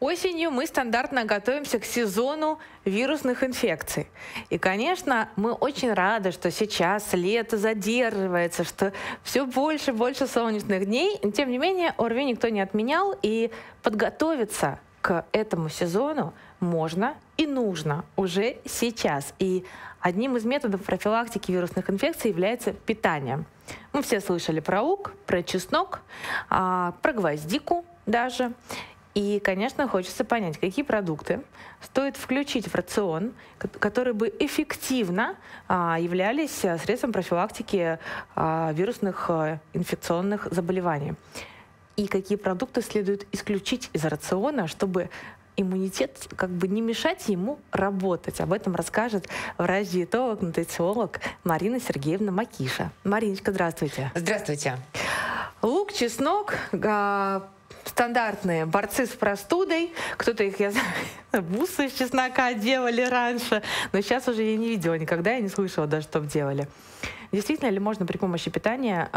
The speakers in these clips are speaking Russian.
Осенью мы стандартно готовимся к сезону вирусных инфекций. И, конечно, мы очень рады, что сейчас лето задерживается, что все больше и больше солнечных дней. Тем не менее, ОРВИ никто не отменял, и подготовиться к этому сезону можно и нужно уже сейчас. И одним из методов профилактики вирусных инфекций является питание. Мы все слышали про лук, про чеснок, а, про гвоздику даже. И, конечно, хочется понять, какие продукты стоит включить в рацион, которые бы эффективно а, являлись а, средством профилактики а, вирусных инфекционных заболеваний. И какие продукты следует исключить из рациона, чтобы иммунитет как бы не мешать ему работать. Об этом расскажет врач-диетолог, нутрициолог Марина Сергеевна Макиша. Мариночка, здравствуйте. Здравствуйте. Лук, чеснок, стандартные борцы с простудой. Кто-то их, я знаю, бусы из чеснока делали раньше, но сейчас уже я не видела никогда, я не слышала даже, что делали. Действительно ли можно при помощи питания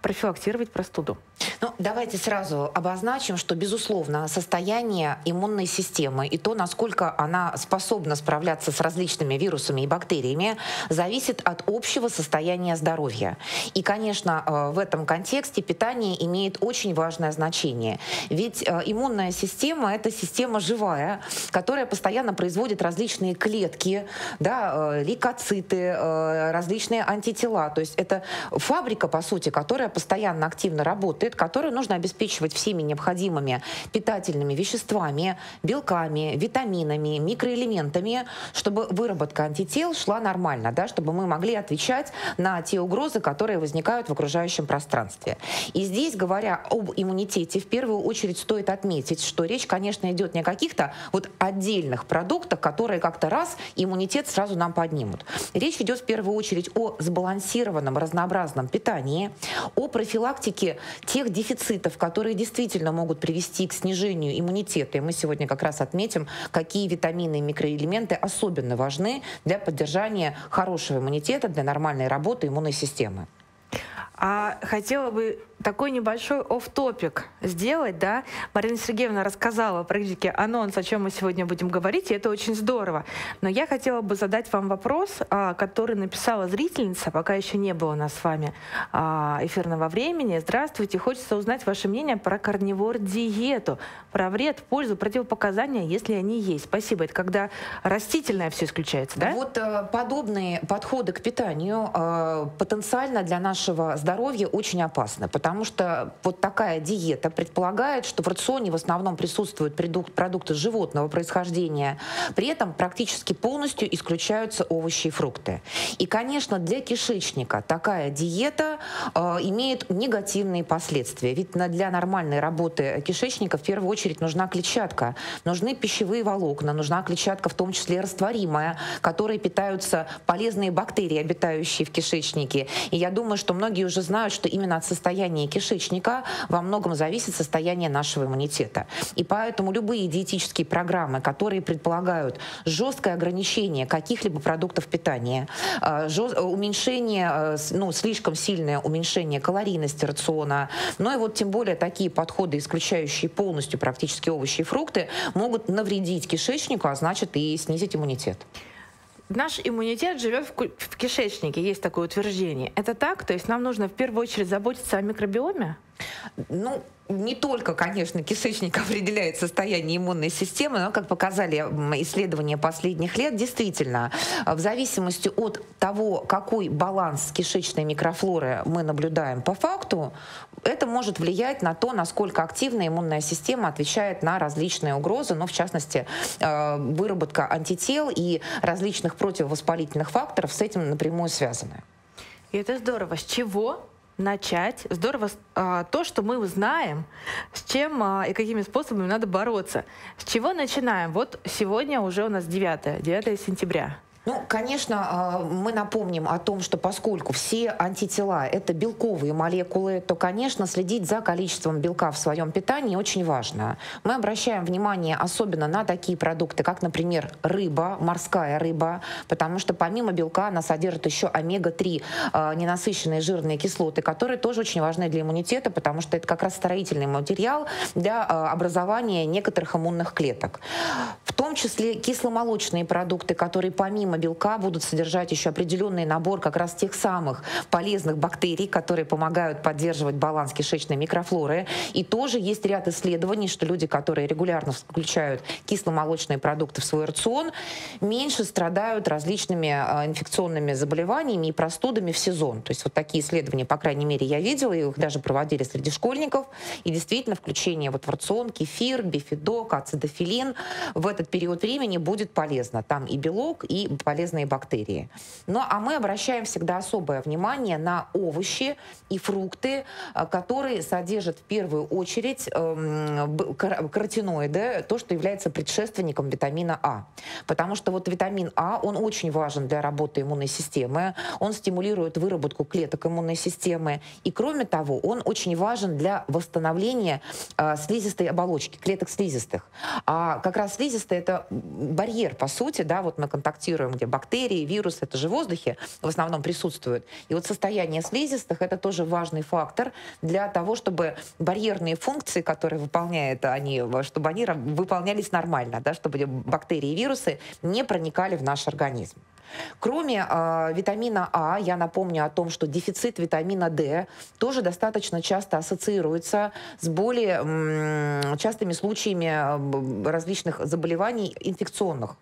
профилактировать простуду? Ну, давайте сразу обозначим, что, безусловно, состояние иммунной системы и то, насколько она способна справляться с различными вирусами и бактериями, зависит от общего состояния здоровья. И, конечно, э, в этом контексте питание имеет очень важное значение. Ведь э, иммунная система — это система живая, которая постоянно производит различные клетки, да, э, лейкоциты, различные антитела. То есть это фабрика, по сути, которая постоянно активно работает, которую нужно обеспечивать всеми необходимыми питательными веществами, белками, витаминами, микроэлементами, чтобы выработка антител шла нормально, да, чтобы мы могли отвечать на те угрозы, которые возникают в окружающем пространстве. И здесь, говоря об иммунитете, в первую очередь стоит отметить, что речь, конечно, идет не о каких-то вот отдельных продуктах, которые как-то раз иммунитет сразу нам поднимут. Речь идет в первую очередь о сбалансированном, разнообразном питании, о профилактике тех дефицитов, которые действительно могут привести к снижению иммунитета. И мы сегодня как раз отметим, какие витамины и микроэлементы особенно важны для поддержания хорошего иммунитета, для нормальной работы иммунной системы. А хотела бы такой небольшой оф-топик сделать, да. Марина Сергеевна рассказала практически анонс, о чем мы сегодня будем говорить, и это очень здорово. Но я хотела бы задать вам вопрос, а, который написала зрительница, пока еще не было у нас с вами а, эфирного времени. Здравствуйте, хочется узнать ваше мнение про карнивор-диету, про вред, пользу, противопоказания, если они есть. Спасибо. Это когда растительное все исключается, да? Вот э, подобные подходы к питанию э, потенциально для нашего здоровья очень опасны, потому потому что вот такая диета предполагает, что в рационе в основном присутствуют продукты животного происхождения, при этом практически полностью исключаются овощи и фрукты. И, конечно, для кишечника такая диета э, имеет негативные последствия, ведь для нормальной работы кишечника в первую очередь нужна клетчатка, нужны пищевые волокна, нужна клетчатка в том числе растворимая, которой питаются полезные бактерии, обитающие в кишечнике. И я думаю, что многие уже знают, что именно от состояния состоянии кишечника во многом зависит состояние нашего иммунитета. И поэтому любые диетические программы, которые предполагают жесткое ограничение каких-либо продуктов питания, э, уменьшение, э, ну, слишком сильное уменьшение калорийности рациона, но и вот тем более такие подходы, исключающие полностью практически овощи и фрукты, могут навредить кишечнику, а значит и снизить иммунитет наш иммунитет живет в, в кишечнике, есть такое утверждение. Это так? То есть нам нужно в первую очередь заботиться о микробиоме? Ну, не только, конечно, кишечник определяет состояние иммунной системы, но, как показали исследования последних лет, действительно, в зависимости от того, какой баланс кишечной микрофлоры мы наблюдаем по факту, это может влиять на то, насколько активно иммунная система отвечает на различные угрозы, но, в частности, э, выработка антител и различных противовоспалительных факторов с этим напрямую связаны. И это здорово. С чего начать. Здорово а, то, что мы знаем, с чем а, и какими способами надо бороться. С чего начинаем? Вот сегодня уже у нас 9, 9 сентября. Ну, конечно, а, мы напомним о том, что поскольку все антитела — это белковые молекулы, то, конечно, следить за количеством белка в своем питании очень важно. Мы обращаем внимание особенно на такие продукты, как, например, рыба, морская рыба, потому что помимо белка она содержит еще омега-3 а, ненасыщенные жирные кислоты, которые тоже очень важны для иммунитета, потому что это как раз строительный материал для а, образования некоторых иммунных клеток. В том числе кисломолочные продукты, которые помимо белка будут содержать еще определенный набор как раз тех самых полезных бактерий, которые помогают поддерживать баланс кишечной микрофлоры. И тоже есть ряд исследований, что люди, которые регулярно включают кисломолочные продукты в свой рацион, меньше страдают различными а, инфекционными заболеваниями и простудами в сезон. То есть вот такие исследования, по крайней мере, я видела, их даже проводили среди школьников. И действительно, включение вот в рацион кефир, бифидок, ацидофилин в этот период времени будет полезно. Там и белок, и полезные бактерии. Ну а мы обращаем всегда особое внимание на овощи и фрукты, э, которые содержат в первую очередь эм, каротиноиды, то, что является предшественником витамина А. Потому что вот витамин А, он очень важен для работы иммунной системы, он стимулирует выработку клеток иммунной системы, и кроме того, он очень важен для восстановления э, слизистой оболочки, клеток слизистых. А как раз слизистая это барьер, по сути, да, вот мы контактируем где бактерии, вирусы, это же в воздухе в основном присутствуют. И вот состояние слизистых это тоже важный фактор для того, чтобы барьерные функции, которые выполняют они, чтобы они выполнялись нормально, да, чтобы бактерии и вирусы не проникали в наш организм. Кроме э, витамина А, я напомню о том, что дефицит витамина D тоже достаточно часто ассоциируется с более м, частыми случаями различных заболеваний инфекционных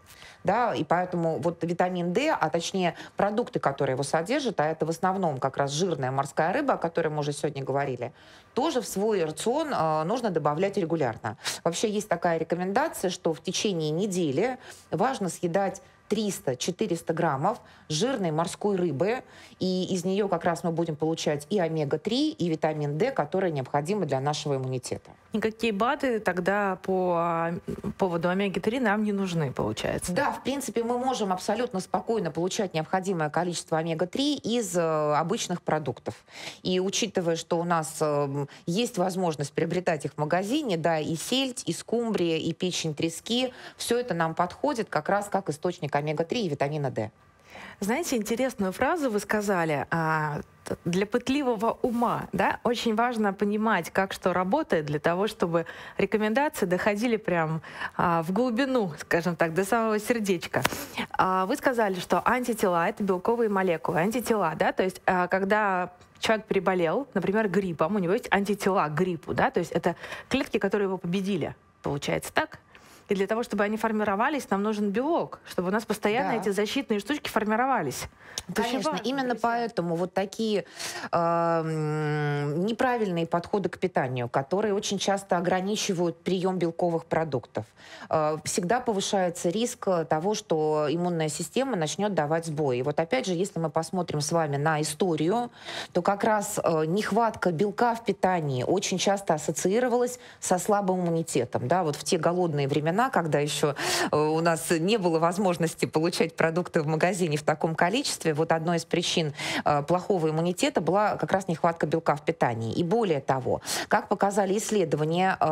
да, и поэтому вот витамин D, а точнее продукты, которые его содержат, а это в основном как раз жирная морская рыба, о которой мы уже сегодня говорили, тоже в свой рацион э, нужно добавлять регулярно. Вообще есть такая рекомендация, что в течение недели важно съедать 300-400 граммов жирной морской рыбы, и из нее как раз мы будем получать и омега-3, и витамин D, которые необходимы для нашего иммунитета. Никакие БАДы тогда по а, поводу омеги-3 нам не нужны, получается? Да, в принципе, мы можем абсолютно спокойно получать необходимое количество омега-3 из э, обычных продуктов. И учитывая, что у нас э, есть возможность приобретать их в магазине, да, и сельдь, и скумбрия, и печень трески, все это нам подходит как раз как источник омега-3 и витамина D. Знаете, интересную фразу вы сказали. А, для пытливого ума, да, очень важно понимать, как что работает, для того, чтобы рекомендации доходили прям а, в глубину, скажем так, до самого сердечка. А, вы сказали, что антитела — это белковые молекулы. Антитела, да, то есть а, когда человек переболел, например, гриппом, у него есть антитела к гриппу, да, то есть это клетки, которые его победили. Получается так? И для того, чтобы они формировались, нам нужен белок, чтобы у нас постоянно да. эти защитные штучки формировались. Конечно, важно, именно поэтому вот такие э, неправильные подходы к питанию, которые очень часто ограничивают прием белковых продуктов, э, всегда повышается риск того, что иммунная система начнет давать сбои. И вот опять же, если мы посмотрим с вами на историю, то как раз э, нехватка белка в питании очень часто ассоциировалась со слабым иммунитетом. Да? Вот в те голодные времена времена, когда еще э, у нас не было возможности получать продукты в магазине в таком количестве, вот одной из причин э, плохого иммунитета была как раз нехватка белка в питании. И более того, как показали исследования, э,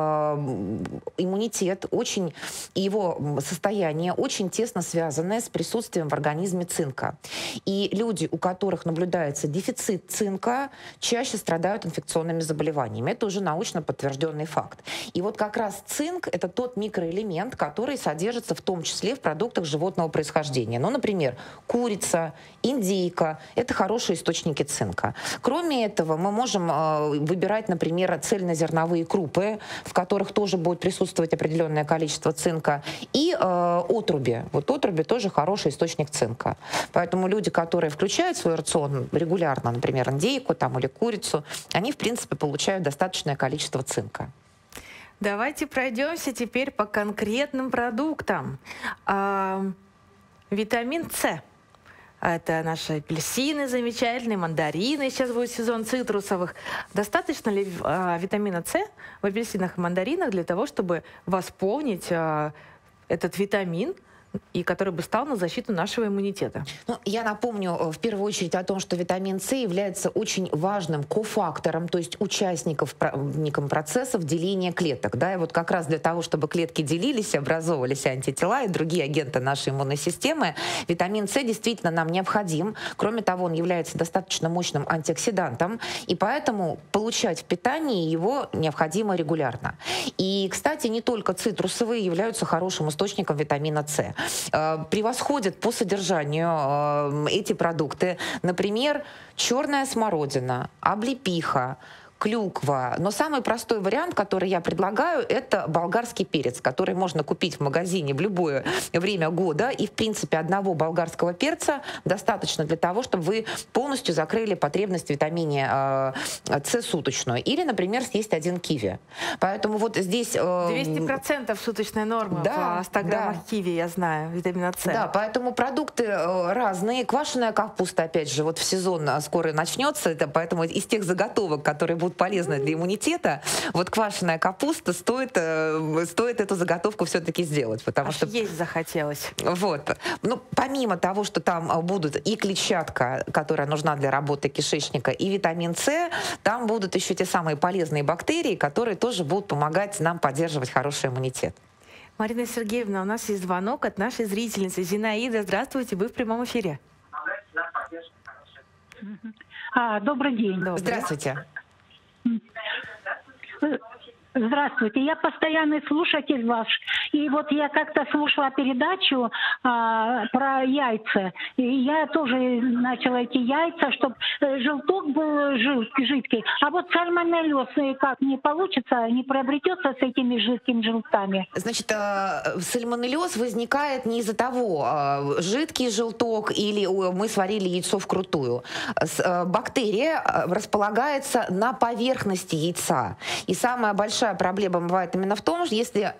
иммунитет очень, и его состояние очень тесно связанное с присутствием в организме цинка. И люди, у которых наблюдается дефицит цинка, чаще страдают инфекционными заболеваниями. Это уже научно подтвержденный факт. И вот как раз цинк — это тот микроэлемент, элемент, который содержится в том числе в продуктах животного происхождения. Ну, например, курица, индейка – это хорошие источники цинка. Кроме этого, мы можем э, выбирать, например, цельнозерновые крупы, в которых тоже будет присутствовать определенное количество цинка, и э, отруби. Вот отруби тоже хороший источник цинка. Поэтому люди, которые включают в свой рацион регулярно, например, индейку там, или курицу, они, в принципе, получают достаточное количество цинка. Давайте пройдемся теперь по конкретным продуктам. А, витамин С. Это наши апельсины замечательные, мандарины. Сейчас будет сезон цитрусовых. Достаточно ли а, витамина С в апельсинах и мандаринах для того, чтобы восполнить а, этот витамин и который бы стал на защиту нашего иммунитета. Ну, я напомню э, в первую очередь о том, что витамин С является очень важным кофактором, то есть участников процессов деления клеток. Да? И вот как раз для того, чтобы клетки делились, образовывались антитела и другие агенты нашей иммунной системы, витамин С действительно нам необходим. Кроме того, он является достаточно мощным антиоксидантом, и поэтому получать в питании его необходимо регулярно. И, кстати, не только цитрусовые являются хорошим источником витамина С. Э, превосходят по содержанию э, эти продукты, например, черная смородина, облепиха, клюква. Но самый простой вариант, который я предлагаю, это болгарский перец, который можно купить в магазине в любое время года. И, в принципе, одного болгарского перца достаточно для того, чтобы вы полностью закрыли потребность в витамине э, С суточную. Или, например, съесть один киви. Поэтому вот здесь... Э, 200% суточная норма да, в 100 граммах да. киви, я знаю, витамина С. Да, поэтому продукты э, разные. Квашеная капуста, опять же, вот в сезон скоро начнется, это поэтому из тех заготовок, которые будут полезно для иммунитета, вот квашеная капуста стоит, э, стоит эту заготовку все-таки сделать, потому Аж что... есть захотелось. Вот. Ну, помимо того, что там э, будут и клетчатка, которая нужна для работы кишечника, и витамин С, там будут еще те самые полезные бактерии, которые тоже будут помогать нам поддерживать хороший иммунитет. Марина Сергеевна, у нас есть звонок от нашей зрительницы Зинаида. Здравствуйте, вы в прямом эфире. А, добрый день. Добрый. Здравствуйте. it. Здравствуйте, я постоянный слушатель ваш. И вот я как-то слушала передачу а, про яйца. И я тоже начала эти яйца, чтобы э, желток был жид, жидкий. А вот сальмонеллез э, как не получится, не приобретется с этими жидкими желтками? Значит, э, сальмонеллез возникает не из-за того, жидкий желток или мы сварили яйцо вкрутую. Бактерия располагается на поверхности яйца. И самая большая большая проблема бывает именно в том, что если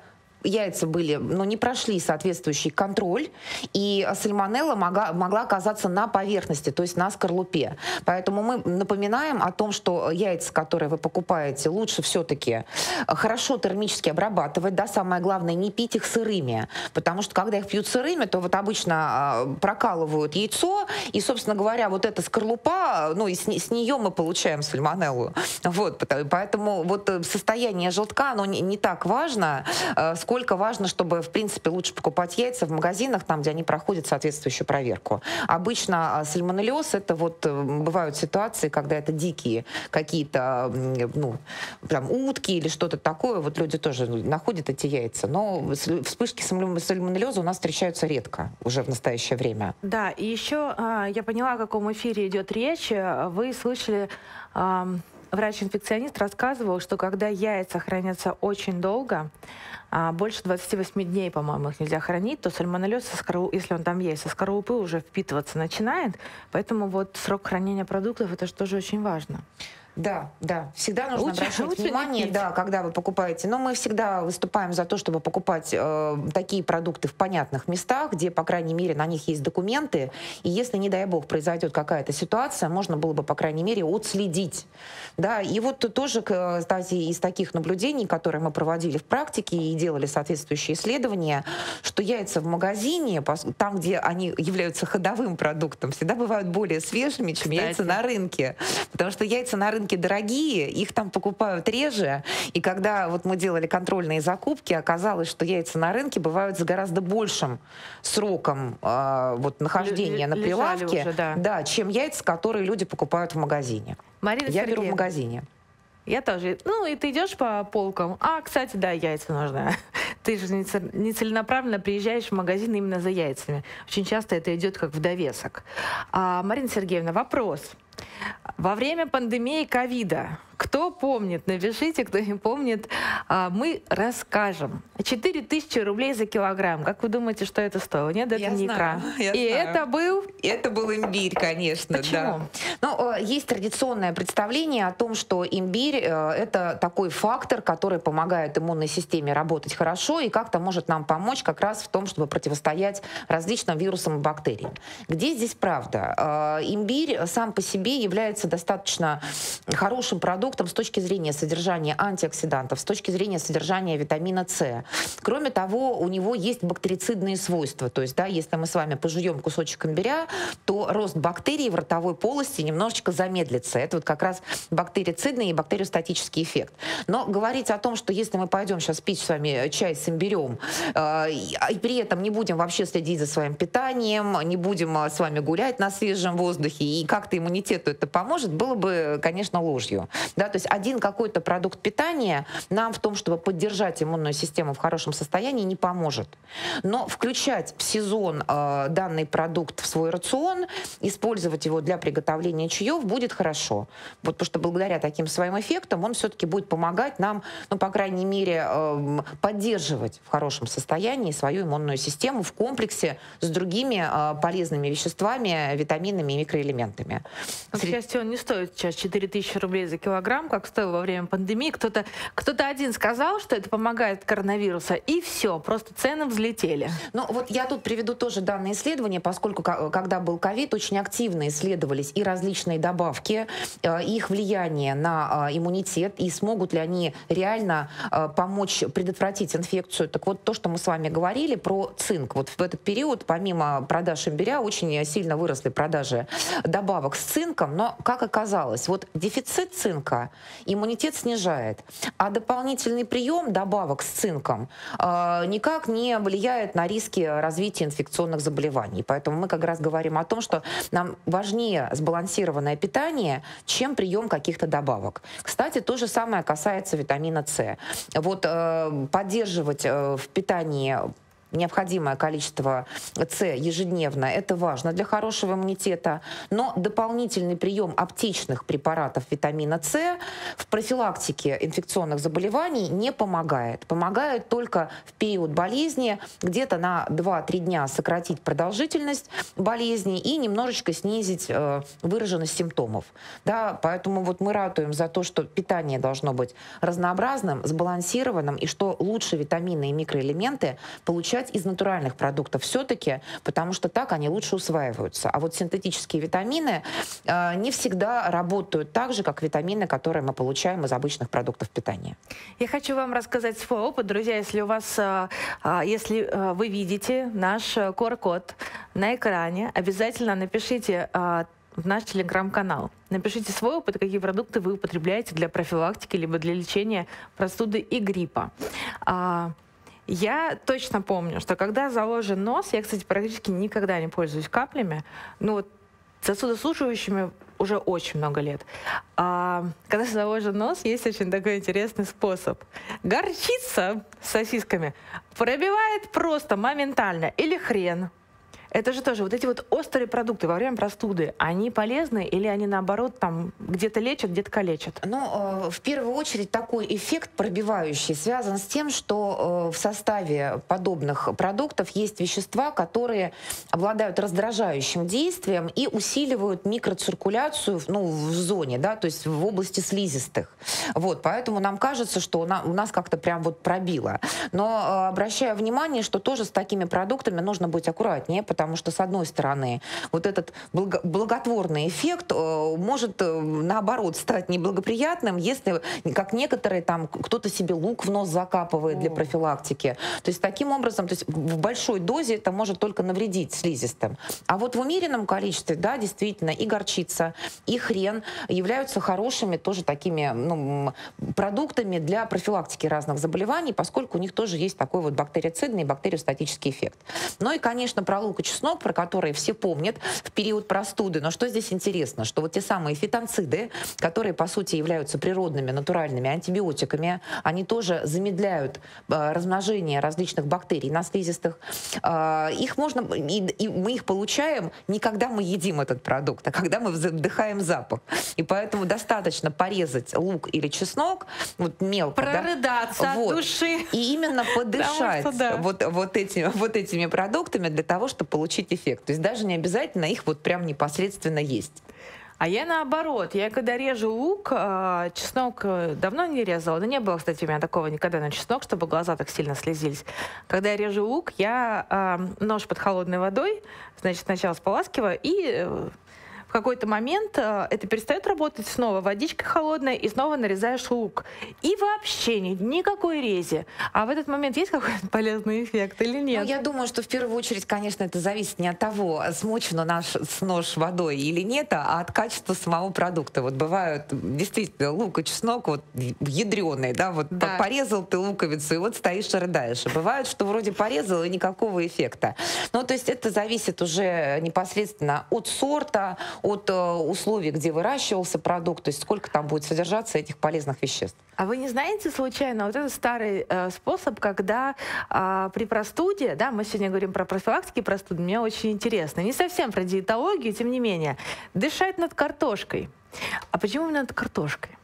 яйца были, ну, не прошли соответствующий контроль, и сальмонелла могла, могла оказаться на поверхности, то есть на скорлупе. Поэтому мы напоминаем о том, что яйца, которые вы покупаете, лучше все-таки хорошо термически обрабатывать, да, самое главное, не пить их сырыми, потому что когда их пьют сырыми, то вот обычно а, прокалывают яйцо, и, собственно говоря, вот эта скорлупа, ну, и с, с нее мы получаем сальмонеллу. Вот, поэтому вот э, состояние желтка, оно не, не так важно, э, сколько насколько важно, чтобы, в принципе, лучше покупать яйца в магазинах, там, где они проходят соответствующую проверку. Обычно а, сальмонеллез — это вот э, бывают ситуации, когда это дикие какие-то, ну, прям утки или что-то такое, вот люди тоже находят эти яйца. Но вспышки сальмонеллеза у нас встречаются редко уже в настоящее время. Да, и еще а, я поняла, о каком эфире идет речь. Вы слышали врач-инфекционист рассказывал, что когда яйца хранятся очень долго, а больше 28 дней, по-моему, их нельзя хранить, то сальмонеллез, если он там есть, со скорлупы уже впитываться начинает. Поэтому вот срок хранения продуктов, это же тоже очень важно. Да, да. Всегда нужно лучше, обращать лучше внимание, да, когда вы покупаете. Но мы всегда выступаем за то, чтобы покупать э, такие продукты в понятных местах, где, по крайней мере, на них есть документы. И если, не дай бог, произойдет какая-то ситуация, можно было бы, по крайней мере, отследить. Да, и вот тоже, кстати, из таких наблюдений, которые мы проводили в практике и делали соответствующие исследования, что яйца в магазине, там, где они являются ходовым продуктом, всегда бывают более свежими, чем Кстати. яйца на рынке. Потому что яйца на рынке рынки дорогие, их там покупают реже. И когда вот мы делали контрольные закупки, оказалось, что яйца на рынке бывают с гораздо большим сроком э, вот, нахождения Л- на прилавке, уже, да. Да, чем яйца, которые люди покупают в магазине. Марина Я беру в магазине. Я тоже. Ну, и ты идешь по полкам. А, кстати, да, яйца нужны. Ты же не целенаправленно приезжаешь в магазин именно за яйцами. Очень часто это идет как в довесок. А, Марина Сергеевна, вопрос. Во время пандемии ковида кто помнит, напишите, кто не помнит. А, мы расскажем. 4 тысячи рублей за килограмм. Как вы думаете, что это стоило? Нет, это я не знаю, икра. И знаю. это был? Это был имбирь, конечно. Почему? Да. Ну, э, есть традиционное представление о том, что имбирь э, — это такой фактор, который помогает иммунной системе работать хорошо и как-то может нам помочь как раз в том, чтобы противостоять различным вирусам и бактериям. Где здесь правда? Э, имбирь сам по себе является достаточно хорошим продуктом, с точки зрения содержания антиоксидантов, с точки зрения содержания витамина С. Кроме того, у него есть бактерицидные свойства. То есть, да, если мы с вами пожуем кусочек имбиря, то рост бактерий в ротовой полости немножечко замедлится. Это вот как раз бактерицидный и бактериостатический эффект. Но говорить о том, что если мы пойдем сейчас пить с вами чай с имбирем, э, и при этом не будем вообще следить за своим питанием, не будем э, с вами гулять на свежем воздухе, и как-то иммунитету это поможет, было бы, конечно, ложью. Да, то есть один какой-то продукт питания нам в том, чтобы поддержать иммунную систему в хорошем состоянии, не поможет. Но включать в сезон э, данный продукт в свой рацион, использовать его для приготовления чаев будет хорошо. Вот потому что благодаря таким своим эффектам он все-таки будет помогать нам, ну, по крайней мере, э, поддерживать в хорошем состоянии свою иммунную систему в комплексе с другими э, полезными веществами, витаминами и микроэлементами. К счастью, он не стоит сейчас 4000 рублей за килограмм, как стоил во время пандемии. Кто-то кто один сказал, что это помогает коронавируса, и все, просто цены взлетели. Ну вот я тут приведу тоже данные исследования, поскольку когда был ковид, очень активно исследовались и различные добавки, э, их влияние на э, иммунитет, и смогут ли они реально э, помочь предотвратить инфекцию. Так вот, то, что мы с вами говорили про цинк. Вот в этот период, помимо продаж имбиря, очень сильно выросли продажи добавок с цинком, но, как оказалось, вот дефицит цинка иммунитет снижает, а дополнительный прием добавок с цинком э, никак не влияет на риски развития инфекционных заболеваний. Поэтому мы как раз говорим о том, что нам важнее сбалансированное питание, чем прием каких-то добавок. Кстати, то же самое касается витамина С. Вот э, поддерживать э, в питании необходимое количество С ежедневно. Это важно для хорошего иммунитета. Но дополнительный прием аптечных препаратов витамина С в профилактике инфекционных заболеваний не помогает. Помогает только в период болезни где-то на 2-3 дня сократить продолжительность болезни и немножечко снизить э, выраженность симптомов. Да, поэтому вот мы ратуем за то, что питание должно быть разнообразным, сбалансированным, и что лучше витамины и микроэлементы получать брать из натуральных продуктов все-таки, потому что так они лучше усваиваются. А вот синтетические витамины э, не всегда работают так же, как витамины, которые мы получаем из обычных продуктов питания. Я хочу вам рассказать свой опыт, друзья. Если у вас, э, э, если э, вы видите наш QR-код на экране, обязательно напишите э, в наш телеграм-канал. Напишите свой опыт, какие продукты вы употребляете для профилактики либо для лечения простуды и гриппа. А, я точно помню, что когда заложен нос, я, кстати, практически никогда не пользуюсь каплями, ну вот сосудослушивающими уже очень много лет. А, когда заложен нос, есть очень такой интересный способ. Горчица с сосисками пробивает просто моментально. Или хрен, это же тоже вот эти вот острые продукты во время простуды, они полезны или они наоборот там где-то лечат, где-то калечат? Ну, э, в первую очередь такой эффект пробивающий связан с тем, что э, в составе подобных продуктов есть вещества, которые обладают раздражающим действием и усиливают микроциркуляцию ну, в зоне, да, то есть в области слизистых. Вот, поэтому нам кажется, что у нас как-то прям вот пробило. Но э, обращаю внимание, что тоже с такими продуктами нужно быть аккуратнее, потому потому что, с одной стороны, вот этот благотворный эффект э, может, э, наоборот, стать неблагоприятным, если, как некоторые, там, кто-то себе лук в нос закапывает для профилактики. То есть, таким образом, то есть в большой дозе это может только навредить слизистым. А вот в умеренном количестве, да, действительно, и горчица, и хрен являются хорошими тоже такими ну, продуктами для профилактики разных заболеваний, поскольку у них тоже есть такой вот бактерицидный и бактериостатический эффект. Ну и, конечно, про лук и чеснок, про которые все помнят в период простуды. Но что здесь интересно, что вот те самые фитонциды, которые, по сути, являются природными, натуральными антибиотиками, они тоже замедляют э, размножение различных бактерий на слизистых. Э, их можно, и, и мы их получаем не когда мы едим этот продукт, а когда мы вдыхаем запах. И поэтому достаточно порезать лук или чеснок вот мелко. Прорыдаться да? от души. И именно подышать да. вот, вот, этими, вот этими продуктами для того, чтобы получить эффект. То есть даже не обязательно их вот прям непосредственно есть. А я наоборот, я когда режу лук, а, чеснок э, давно не резала, но не было, кстати, у меня такого никогда на чеснок, чтобы глаза так сильно слезились. Когда я режу лук, я нож под холодной водой, значит, сначала споласкиваю и э, какой-то момент э, это перестает работать, снова водичка холодная, и снова нарезаешь лук. И вообще ни, никакой рези. А в этот момент есть какой-то полезный эффект или нет? Ну, я думаю, что в первую очередь, конечно, это зависит не от того, смочено наш нож водой или нет, а от качества самого продукта. Вот бывают действительно лук и чеснок вот ядреный, да, вот да. порезал ты луковицу, и вот стоишь и рыдаешь. И бывает, что вроде порезал, и никакого эффекта. Ну, то есть это зависит уже непосредственно от сорта, от э, условий, где выращивался продукт, то есть сколько там будет содержаться этих полезных веществ. А вы не знаете случайно, вот этот старый э, способ, когда э, при простуде, да, мы сегодня говорим про профилактики простуды, мне очень интересно, не совсем про диетологию, тем не менее, дышать над картошкой. А почему именно над картошкой?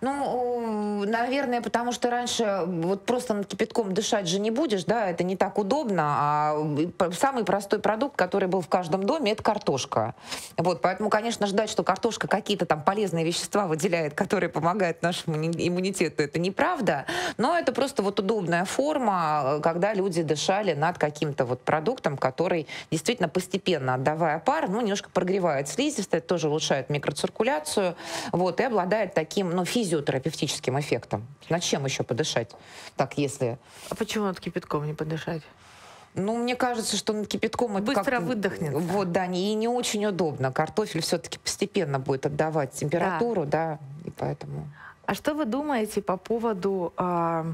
Ну, наверное, потому что раньше вот просто над кипятком дышать же не будешь, да, это не так удобно, а самый простой продукт, который был в каждом доме, это картошка. Вот, поэтому, конечно, ждать, что картошка какие-то там полезные вещества выделяет, которые помогают нашему иммунитету, это неправда, но это просто вот удобная форма, когда люди дышали над каким-то вот продуктом, который действительно постепенно отдавая пар, ну, немножко прогревает слизистое, тоже улучшает микроциркуляцию, вот, и обладает таким, ну, физическим физиотерапевтическим эффектом. Над чем еще подышать? Так, если... А почему над кипятком не подышать? Ну, мне кажется, что над кипятком это Быстро выдохнет. Вот, да, и не очень удобно. Картофель все-таки постепенно будет отдавать температуру, да, да и поэтому... А что вы думаете по поводу э,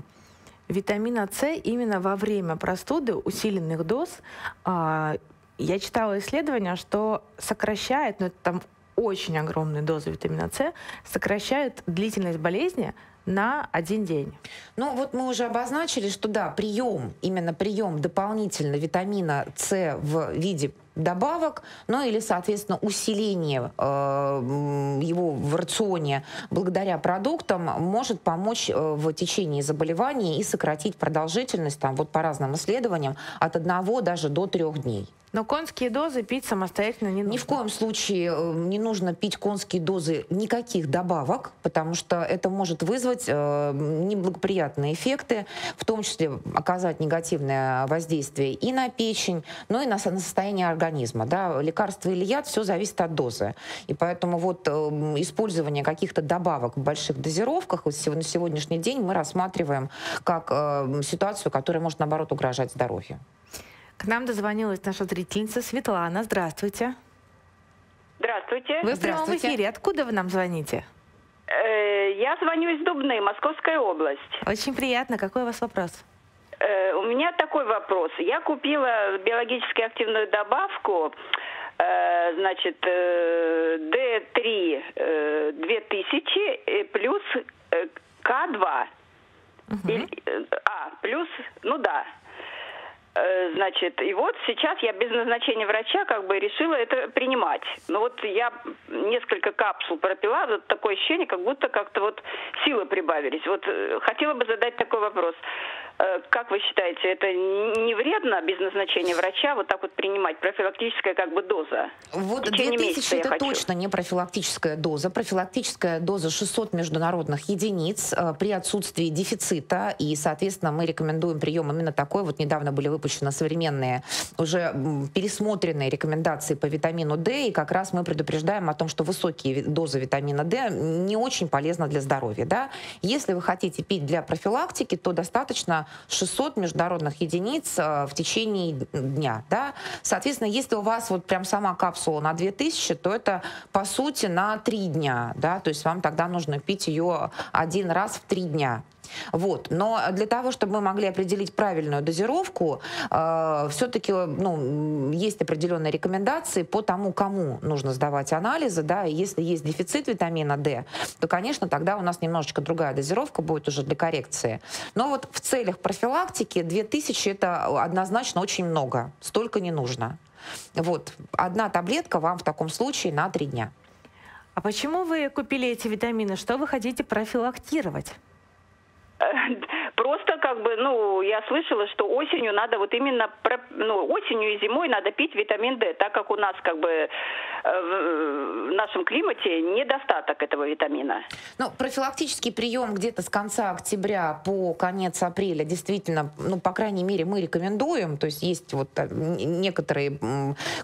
витамина С именно во время простуды, усиленных доз? Э, я читала исследования, что сокращает, ну это там очень огромные дозы витамина С сокращают длительность болезни на один день. Ну вот мы уже обозначили, что да, прием, именно прием дополнительно витамина С в виде добавок, ну или, соответственно, усиление э, его в рационе благодаря продуктам может помочь э, в течение заболевания и сократить продолжительность, там вот по разным исследованиям, от одного даже до трех дней. Но конские дозы пить самостоятельно не нужно. Ни в коем случае э, не нужно пить конские дозы никаких добавок, потому что это может вызвать э, неблагоприятные эффекты, в том числе оказать негативное воздействие и на печень, но и на, на состояние организма. Да? Лекарство или яд, все зависит от дозы. И поэтому вот э, использование каких-то добавок в больших дозировках вот на сегодняшний день мы рассматриваем как э, ситуацию, которая может, наоборот, угрожать здоровью. К нам дозвонилась наша зрительница Светлана. Здравствуйте. Здравствуйте. Вы в прямом эфире. Откуда вы нам звоните? Э, я звоню из Дубны, Московская область. Очень приятно. Какой у вас вопрос? Э, у меня такой вопрос. Я купила биологически активную добавку, э, значит, D3 2000 плюс К2. Угу. а, плюс, ну да, Э, значит, и вот сейчас я без назначения врача как бы решила это принимать. Ну вот я несколько капсул пропила, вот такое ощущение, как будто как-то вот силы прибавились. Вот э, хотела бы задать такой вопрос. Э, как вы считаете, это не вредно без назначения врача вот так вот принимать профилактическая как бы доза? Вот 2000 это хочу. точно не профилактическая доза. Профилактическая доза 600 международных единиц при отсутствии дефицита. И, соответственно, мы рекомендуем прием именно такой. Вот недавно были выпущены выпущены современные, уже пересмотренные рекомендации по витамину D, и как раз мы предупреждаем о том, что высокие дозы витамина D не очень полезны для здоровья. Да? Если вы хотите пить для профилактики, то достаточно 600 международных единиц э, в течение дня. Да? Соответственно, если у вас вот прям сама капсула на 2000, то это по сути на 3 дня. Да? То есть вам тогда нужно пить ее один раз в 3 дня. Вот. Но для того, чтобы мы могли определить правильную дозировку, э, все-таки ну, есть определенные рекомендации по тому, кому нужно сдавать анализы. Да, и если есть дефицит витамина D, то, конечно, тогда у нас немножечко другая дозировка будет уже для коррекции. Но вот в целях профилактики 2000 это однозначно очень много. Столько не нужно. Вот. Одна таблетка вам в таком случае на три дня. А почему вы купили эти витамины? Что вы хотите профилактировать? Просто как бы, ну, я слышала, что осенью надо вот именно, ну, осенью и зимой надо пить витамин D, так как у нас как бы э, в нашем климате недостаток этого витамина. Ну, профилактический прием где-то с конца октября по конец апреля действительно, ну, по крайней мере, мы рекомендуем. То есть есть вот э, некоторые,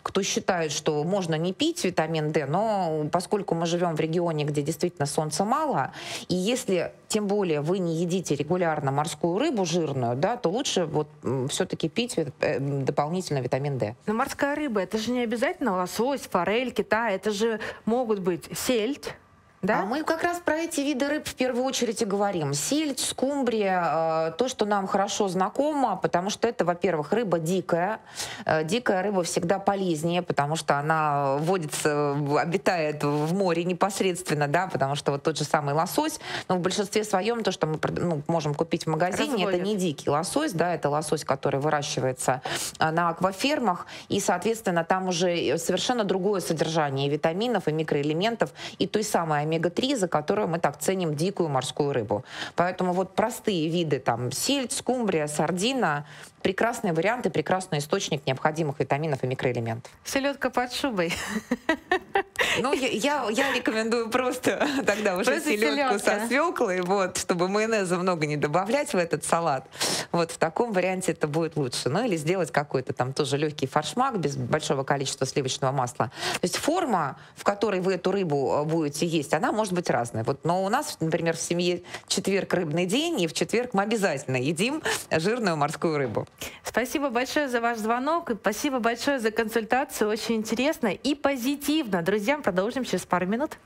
кто считает, что можно не пить витамин D, но поскольку мы живем в регионе, где действительно солнца мало, и если тем более вы не едите регулярно морскую рыбу жирную, да, то лучше вот все-таки пить э, дополнительно витамин D. Но морская рыба, это же не обязательно лосось, форель, кита, это же могут быть сельдь, да? А мы как раз про эти виды рыб в первую очередь и говорим. Сельдь, скумбрия, э, то, что нам хорошо знакомо, потому что это, во-первых, рыба дикая. Э, дикая рыба всегда полезнее, потому что она водится, обитает в море непосредственно, да, потому что вот тот же самый лосось, но в большинстве своем то, что мы ну, можем купить в магазине, Разводят. это не дикий лосось, да, это лосось, который выращивается э, на аквафермах, и, соответственно, там уже совершенно другое содержание витаминов и микроэлементов, и той самой омега-3, за которую мы так ценим дикую морскую рыбу. Поэтому вот простые виды, там, сельдь, скумбрия, сардина, прекрасные варианты, прекрасный источник необходимых витаминов и микроэлементов. Селедка под шубой. Ну, я, я, я рекомендую просто тогда уже просто селедку со свеклой, вот, чтобы майонеза много не добавлять в этот салат. Вот в таком варианте это будет лучше. Ну или сделать какой-то там тоже легкий фаршмак без большого количества сливочного масла. То есть форма, в которой вы эту рыбу э, будете есть, она может быть разная. Вот, но у нас, например, в семье четверг рыбный день, и в четверг мы обязательно едим жирную морскую рыбу. Спасибо большое за ваш звонок, и спасибо большое за консультацию. Очень интересно и позитивно. Друзья, продолжим через пару минут.